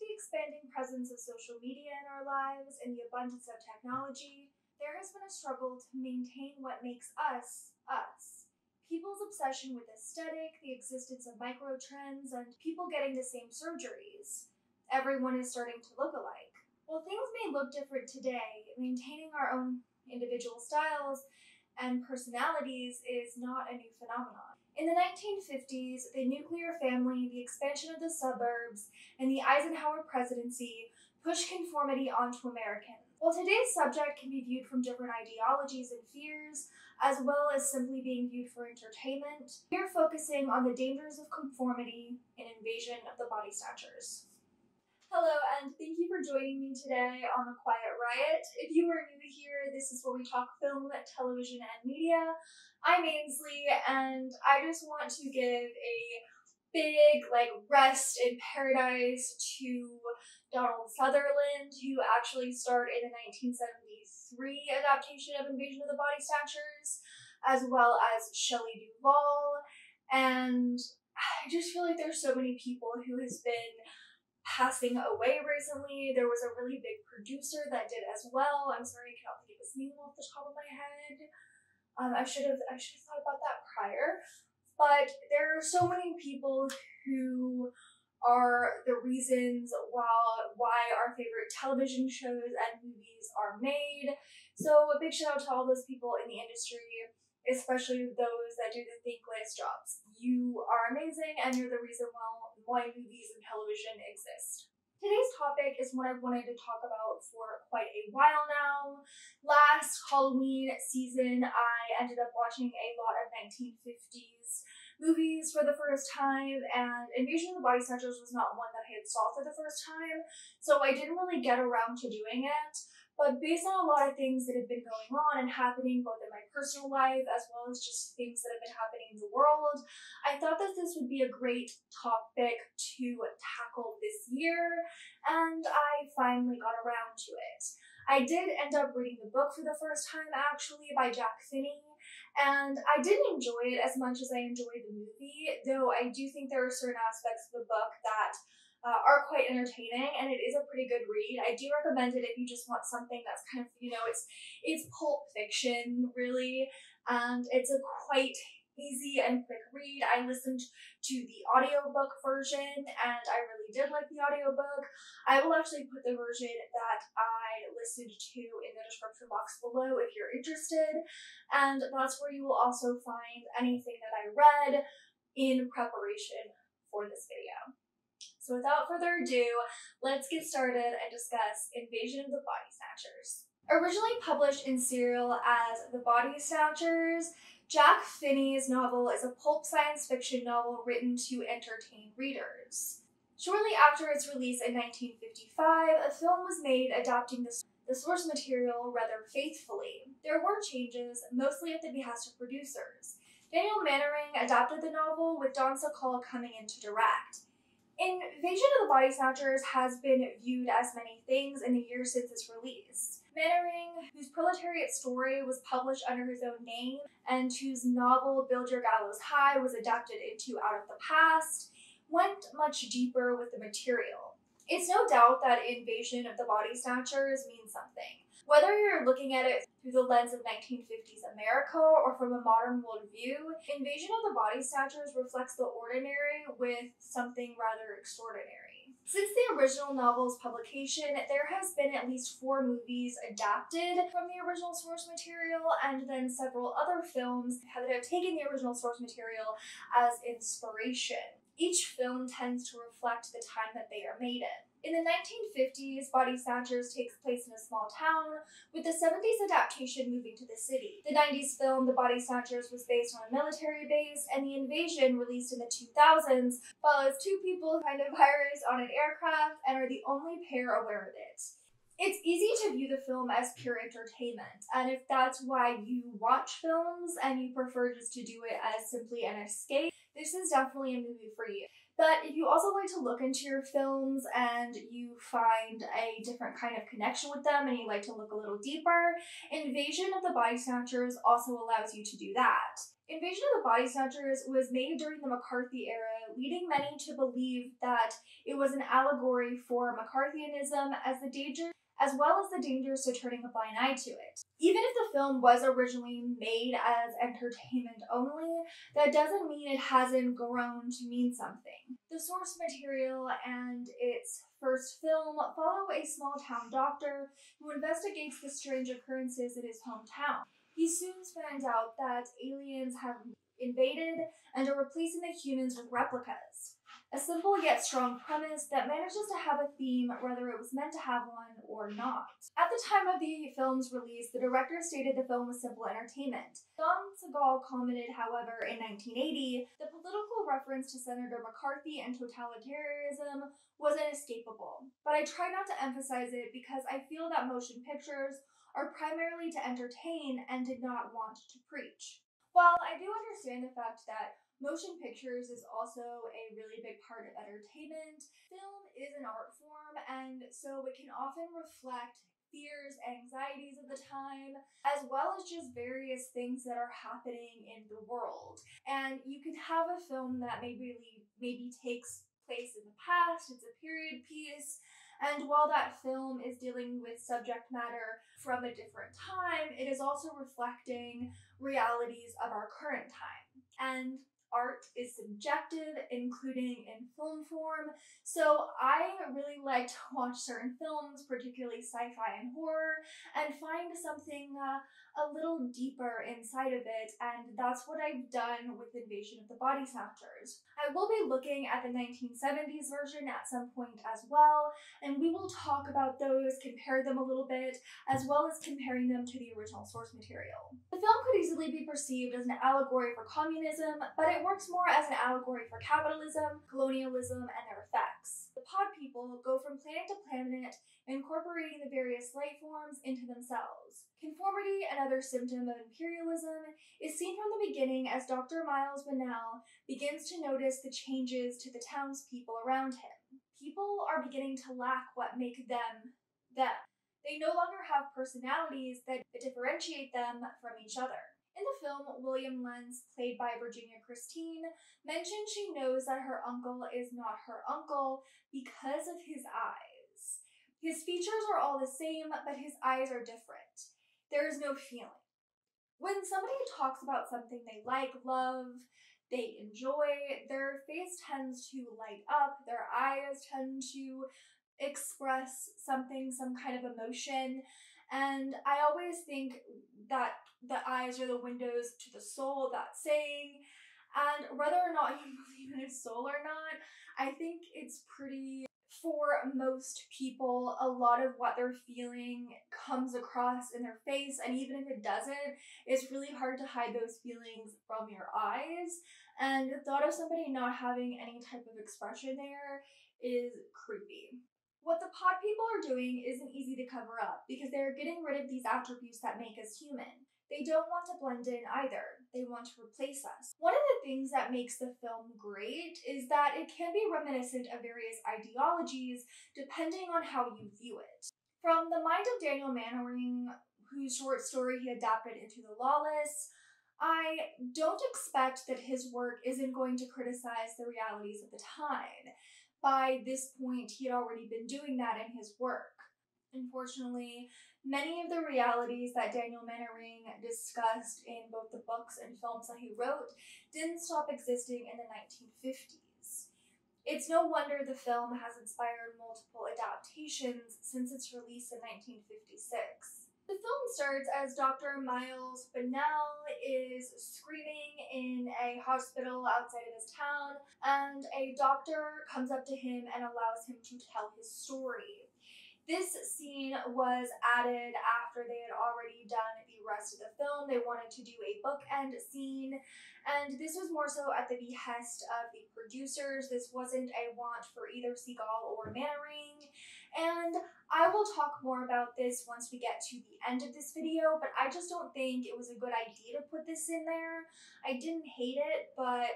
the expanding presence of social media in our lives and the abundance of technology, there has been a struggle to maintain what makes us us. People's obsession with aesthetic, the existence of micro trends, and people getting the same surgeries. Everyone is starting to look alike. While things may look different today, maintaining our own individual styles and personalities is not a new phenomenon. In the 1950s, the nuclear family, the expansion of the suburbs, and the Eisenhower presidency pushed conformity onto Americans. While today's subject can be viewed from different ideologies and fears, as well as simply being viewed for entertainment, we are focusing on the dangers of conformity and invasion of the body snatchers. Hello, and thank you for joining me today on The Quiet Riot. If you are new here, this is where we talk film, television, and media. I'm Ainsley, and I just want to give a big, like, rest in paradise to Donald Sutherland, who actually starred in the 1973 adaptation of Invasion of the Body Snatchers, as well as Shelley Duvall. And I just feel like there's so many people who has been passing away recently. There was a really big producer that did as well. I'm sorry, I cannot think of his name off the top of my head. Um, I should have I should have thought about that prior. But there are so many people who are the reasons why why our favorite television shows and movies are made. So a big shout out to all those people in the industry, especially those that do the thankless jobs. You are amazing and you're the reason why movies and television exist. Today's topic is one I've wanted to talk about for quite a while now. Last Halloween season, I ended up watching a lot of 1950s movies for the first time, and Invasion of the Body Snatchers was not one that I had saw for the first time, so I didn't really get around to doing it. But based on a lot of things that have been going on and happening both in my personal life as well as just things that have been happening in the world, I thought that this would be a great topic to tackle this year, and I finally got around to it. I did end up reading the book for the first time actually by Jack Finney. And I didn't enjoy it as much as I enjoyed the movie, though I do think there are certain aspects of the book that uh, are quite entertaining and it is a pretty good read. I do recommend it if you just want something that's kind of, you know, it's it's pulp fiction really and it's a quite easy and quick read. I listened to the audiobook version and I really did like the audiobook. I will actually put the version that I listened to in the description box below if you're interested. And that's where you will also find anything that I read in preparation for this video. So without further ado, let's get started and discuss Invasion of the Body Snatchers. Originally published in serial as The Body Snatchers, Jack Finney's novel is a pulp science fiction novel written to entertain readers. Shortly after its release in 1955, a film was made adapting the, the source material rather faithfully. There were changes, mostly at the behest of producers. Daniel Mainwaring adapted the novel, with Don Siegel coming in to direct. Invasion of the Body Snatchers has been viewed as many things in the years since its release. Mainwaring, whose Proletariat story was published under his own name and whose novel Build Your Gallows High was adapted into Out of the Past, went much deeper with the material. It's no doubt that Invasion of the Body Snatchers means something. Whether you're looking at it through the lens of 1950s America or from a modern worldview, Invasion of the Body Snatchers reflects the ordinary with something rather extraordinary. Since the original novel's publication, there has been at least four movies adapted from the original source material, and then several other films that have taken the original source material as inspiration. Each film tends to reflect the time that they are made in. In the 1950s, Body Snatchers takes place in a small town, with the 70s adaptation moving to the city. The 90s film, The Body Snatchers, was based on a military base, and The Invasion, released in the 2000s, follows two people who find a virus on an aircraft and are the only pair aware of it. It's easy to view the film as pure entertainment, and if that's why you watch films and you prefer just to do it as simply an escape, this is definitely a movie for you. But if you also like to look into your films and you find a different kind of connection with them and you like to look a little deeper, Invasion of the Body Snatchers also allows you to do that. Invasion of the Body Snatchers was made during the McCarthy era, leading many to believe that it was an allegory for McCarthyism as the danger as well as the dangers to turning a blind eye to it. Even if the film was originally made as entertainment only, that doesn't mean it hasn't grown to mean something. The source material and its first film follow a small town doctor who investigates the strange occurrences in his hometown. He soon finds out that aliens have invaded and are replacing the humans with replicas. A simple yet strong premise that manages to have a theme whether it was meant to have one or not. At the time of the film's release, the director stated the film was simple entertainment. Don Siegel commented, however, in 1980, the political reference to Senator McCarthy and totalitarianism was inescapable. But I try not to emphasize it because I feel that motion pictures are primarily to entertain and did not want to preach. While I do understand the fact that Motion pictures is also a really big part of entertainment. Film is an art form, and so it can often reflect fears, anxieties of the time, as well as just various things that are happening in the world. And you could have a film that maybe maybe takes place in the past, it's a period piece, and while that film is dealing with subject matter from a different time, it is also reflecting realities of our current time. And art is subjective, including in film form. So I really like to watch certain films, particularly sci fi and horror, and find something uh, a little deeper inside of it. And that's what I've done with Invasion of the Body Snatchers. I will be looking at the 1970s version at some point as well, and we will talk about those, compare them a little bit, as well as comparing them to the original source material. The film could easily be perceived as an allegory for communism, but it it works more as an allegory for capitalism, colonialism, and their effects. The pod people go from planet to planet, incorporating the various life forms into themselves. Conformity, another symptom of imperialism, is seen from the beginning as Dr. Miles Bennell begins to notice the changes to the townspeople around him. People are beginning to lack what make them them. They no longer have personalities that differentiate them from each other. In the film, Wilma Lentz, played by Virginia Christine, mentions she knows that her uncle is not her uncle because of his eyes. His features are all the same, but his eyes are different. There is no feeling. When somebody talks about something they like, love, they enjoy, their face tends to light up, their eyes tend to express something, some kind of emotion. And I always think that the eyes are the windows to the soul, that saying. And whether or not you believe in a soul or not, I think it's pretty for most people, a lot of what they're feeling comes across in their face, and even if it doesn't, it's really hard to hide those feelings from your eyes. And the thought of somebody not having any type of expression there is creepy. What the pod people are doing isn't easy to cover up because they're getting rid of these attributes that make us human. They don't want to blend in either. They want to replace us. One of the things that makes the film great is that it can be reminiscent of various ideologies depending on how you view it. From the mind of Daniel Mainwaring, whose short story he adapted into The Lawless, I don't expect that his work isn't going to criticize the realities of the time. By this point, he had already been doing that in his work. Unfortunately, Many of the realities that Daniel Mainwaring discussed in both the books and films that he wrote didn't stop existing in the 1950s. It's no wonder the film has inspired multiple adaptations since its release in 1956. The film starts as Dr. Miles Bennell is screaming in a hospital outside of his town, and a doctor comes up to him and allows him to tell his story. This scene was added after they had already done the rest of the film. They wanted to do a bookend scene, and this was more so at the behest of the producers. This wasn't a want for either Siegel or Mainwaring, And I will talk more about this once we get to the end of this video, but I just don't think it was a good idea to put this in there. I didn't hate it, but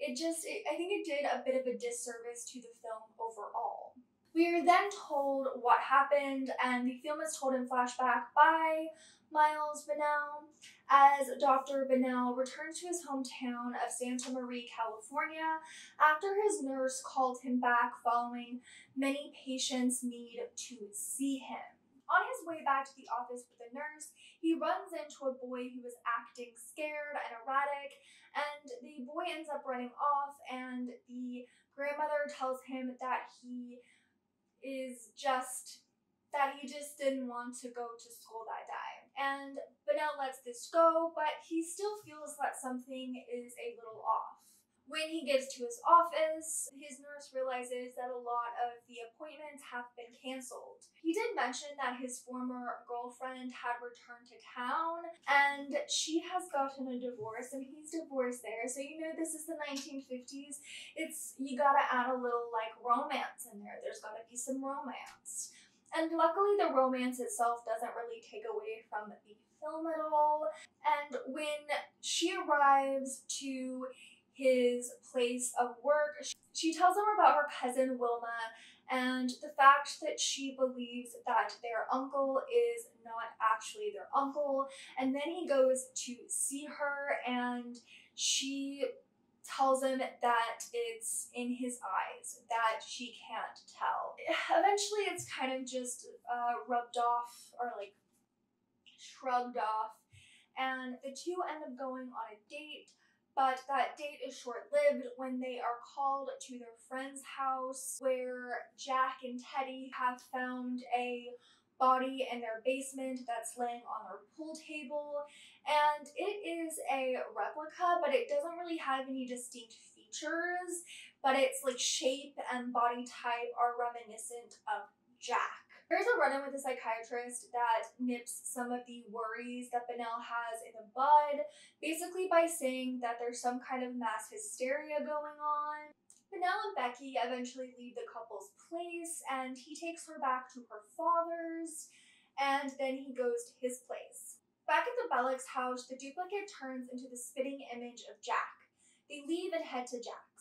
it just, it, I think it did a bit of a disservice to the film overall. We are then told what happened, and the film is told in flashback by Miles Bennell as Dr. Bennell returns to his hometown of Santa Mira, California, after his nurse called him back following many patients' need to see him. On his way back to the office with the nurse, he runs into a boy who is acting scared and erratic, and the boy ends up running off, and the grandmother tells him that he is just that he just didn't want to go to school that day. And Bennell lets this go, but he still feels that something is a little off. When he gets to his office, his nurse realizes that a lot of the appointments have been canceled. He did mention that his former girlfriend had returned to town and she has gotten a divorce and he's divorced there. So, you know, this is the 1950s. It's, you gotta add a little like romance in there. There's gotta be some romance. And luckily, the romance itself doesn't really take away from the film at all. And when she arrives to his place of work, she tells him about her cousin Wilma and the fact that she believes that their uncle is not actually their uncle. And then he goes to see her and she tells him that it's in his eyes, that she can't tell. Eventually, it's kind of just uh, rubbed off or like shrugged off, and the two end up going on a date. But that date is short lived when they are called to their friend's house where Jack and Teddy have found a body in their basement that's laying on their pool table. And it is a replica, but it doesn't really have any distinct features, but its like shape and body type are reminiscent of Jack. There's a run-in with a psychiatrist that nips some of the worries that Bennell has in the bud, basically by saying that there's some kind of mass hysteria going on. Bennell and Becky eventually leave the couple's place, and he takes her back to her father's, and then he goes to his place. Back at the Bellick's house, the duplicate turns into the spitting image of Jack. They leave and head to Jack's.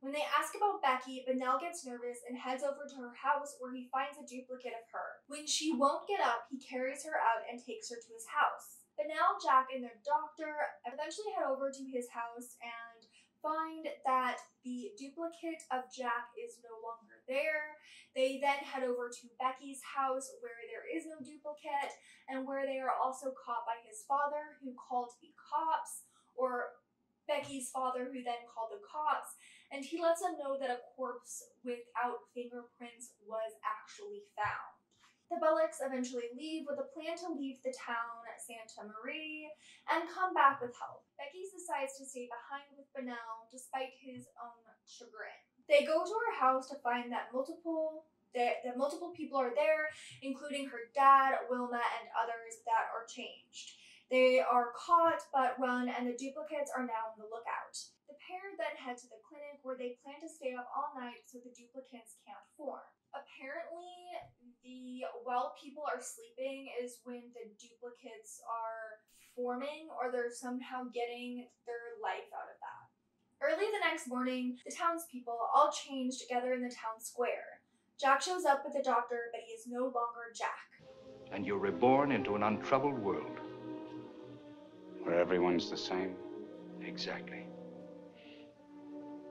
When they ask about Becky, Bennell gets nervous and heads over to her house where he finds a duplicate of her. When she won't get up, he carries her out and takes her to his house. Bennell, Jack, and their doctor eventually head over to his house and find that the duplicate of Jack is no longer there. They then head over to Becky's house where there is no duplicate and where they are also caught by his father who called the cops or Becky's father who then called the cops and he lets them know that a corpse without fingerprints was actually found. The Bellicks eventually leave with a plan to leave the town, at Santa Mira and come back with help. Becky decides to stay behind with Bennell despite his own chagrin. They go to her house to find that multiple that, that multiple people are there, including her dad, Wilma, and others that are changed. They are caught but run, and the duplicates are now on the lookout. The pair then head to the clinic where they plan to stay up all night so the duplicates can't form apparently the while people are sleeping is when the duplicates are forming or they're somehow getting their life out of that. Early the next morning, the townspeople all change together in the town square. Jack shows up with the doctor, but he is no longer Jack. And you're reborn into an untroubled world. Where everyone's the same? Exactly.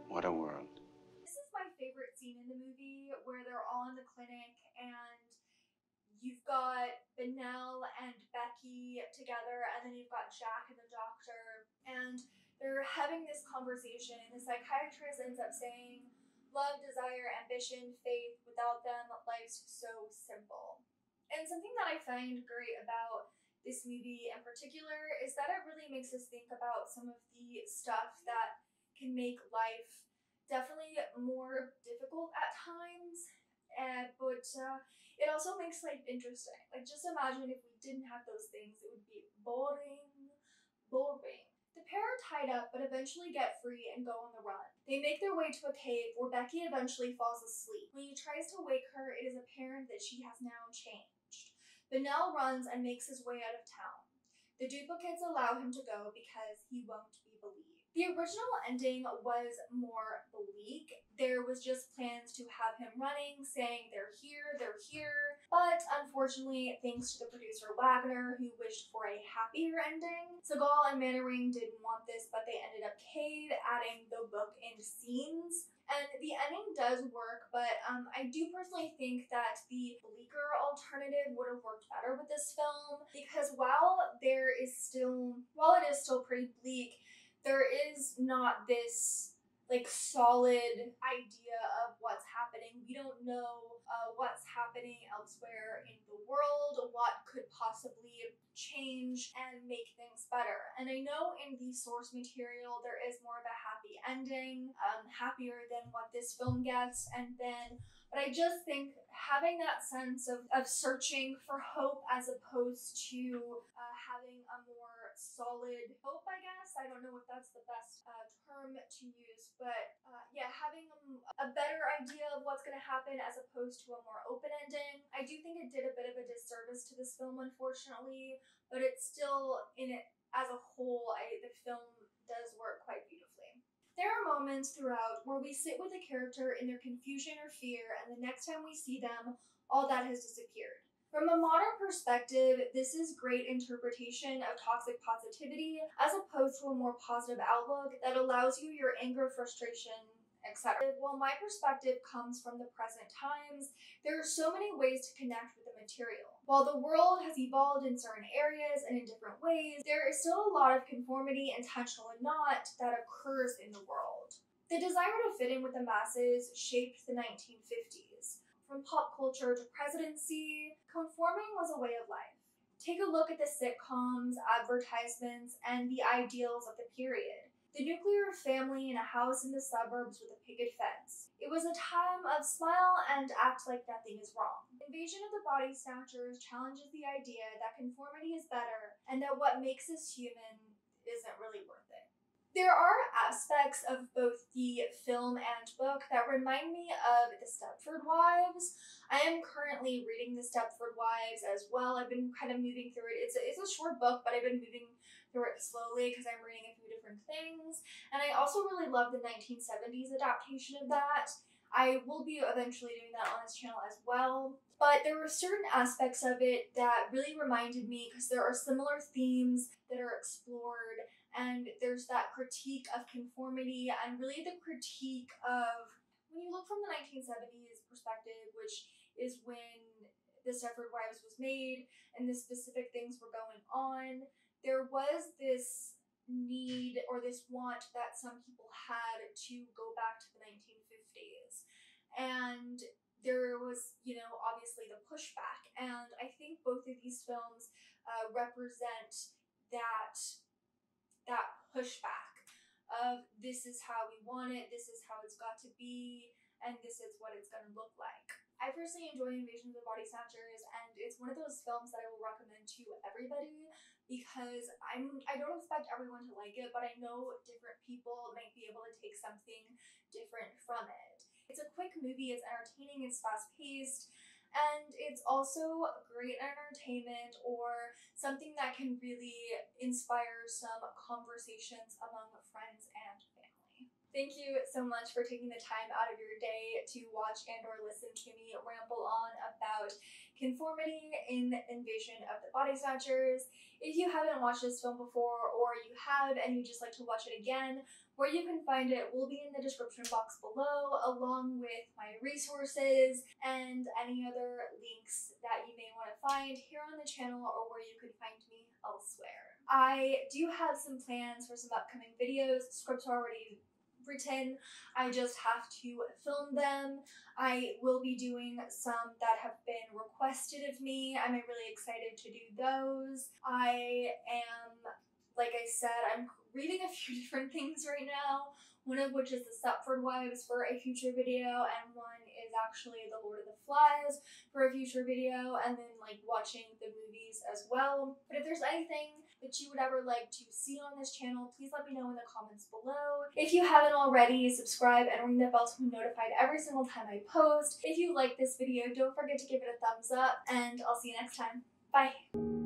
What a world This is my favorite scene in the movie where they're all in the clinic and you've got Bennell and Becky together, and then you've got Jack and the doctor, and they're having this conversation, and the psychiatrist ends up saying, Love, desire, ambition, faith, without them, life's so simple. And something that I find great about this movie in particular is that it really makes us think about some of the stuff that can make life definitely more difficult at times, but uh, it also makes life interesting. Like, just imagine if we didn't have those things, it would be boring, boring. The pair are tied up, but eventually get free and go on the run. They make their way to a cave where Becky eventually falls asleep. When he tries to wake her, it is apparent that she has now changed. Bennell runs and makes his way out of town. The duplicates allow him to go because he won't be believed. The original ending was more bleak. There was just plans to have him running, saying they're here, they're here. But unfortunately, thanks to the producer Wanger, who wished for a happier ending, Siegel and Mainwaring didn't want this, but they ended up cave adding the book end scenes. And the ending does work, but um, I do personally think that the bleaker alternative would have worked better with this film because while there is still, while it is still pretty bleak, there is not this like solid idea of what's happening. We don't know uh, what's happening elsewhere in the world, what could possibly change and make things better. And I know in the source material there is more of a happy ending, um, happier than what this film gets, and then but I just think having that sense of, of searching for hope as opposed to uh, having a more solid hope, I guess. I don't know if that's the best uh, term to use, but uh, yeah, having a, a better idea of what's going to happen as opposed to a more open ending. I do think it did a bit of a disservice to this film, unfortunately, but it's still in it as a whole. I the film does work quite beautifully. There are moments throughout where we sit with a character in their confusion or fear, and the next time we see them, all that has disappeared. From a modern perspective, this is great interpretation of toxic positivity as opposed to a more positive outlook that allows you your anger, frustration, etc. While my perspective comes from the present times, there are so many ways to connect with the material. While the world has evolved in certain areas and in different ways, there is still a lot of conformity, intentional and not, that occurs in the world. The desire to fit in with the masses shaped the 1950s. From pop culture to presidency, conforming was a way of life. Take a look at the sitcoms, advertisements, and the ideals of the period. The nuclear family in a house in the suburbs with a picket fence. It was a time of smile and act like nothing is wrong. Invasion of the Body Snatchers challenges the idea that conformity is better and that what makes us human isn't really worth it. There are aspects of both the film and book that remind me of The Stepford Wives. I am currently reading The Stepford Wives as well. I've been kind of moving through it. It's a, it's a short book, but I've been moving through it slowly because I'm reading a few different things. And I also really love the 1970s adaptation of that. I will be eventually doing that on this channel as well. But there were certain aspects of it that really reminded me because there are similar themes that are explored, and there's that critique of conformity and really the critique of when you look from the 1970s perspective, which is when the Stepford Wives was made and the specific things were going on, there was this need or this want that some people had to go back to the 1950s. And there was, you know, obviously the pushback. And I think both of these films uh, represent that that pushback of this is how we want it, this is how it's got to be, and this is what it's going to look like. I personally enjoy Invasion of the Body Snatchers, and it's one of those films that I will recommend to everybody because I'm I don't expect everyone to like it, but I know different people might be able to take something different from it. It's a quick movie, it's entertaining, it's fast paced, and it's also great entertainment or something that can really inspire some conversations among friends and. Thank you so much for taking the time out of your day to watch and or listen to me ramble on about conformity in Invasion of the Body Snatchers. If you haven't watched this film before, or you have and you just like to watch it again, where you can find it will be in the description box below, along with my resources and any other links that you may want to find here on the channel or where you could find me elsewhere. I do have some plans for some upcoming videos. Scripts are already written. I just have to film them. I will be doing some that have been requested of me. I'm really excited to do those. I am, like I said, I'm reading a few different things right now. One of which is the Stepford Wives for a future video, and one is actually The Lord of the Flies for a future video, and then like watching the movies as well. But if there's anything that you would ever like to see on this channel, please let me know in the comments below. If you haven't already, subscribe and ring the bell to be notified every single time I post. If you like this video, don't forget to give it a thumbs up, and I'll see you next time. Bye!